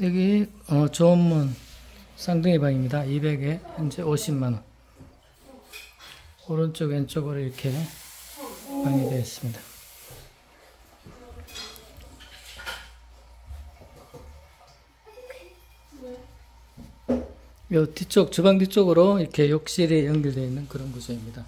여기 어, 조문 쌍둥이 방입니다. 200에 현재 50만 원. 오른쪽 왼쪽으로 이렇게 방이 되어 있습니다. 요 뒤쪽 주방 뒤쪽으로 이렇게 욕실이 연결되어 있는 그런 구조입니다.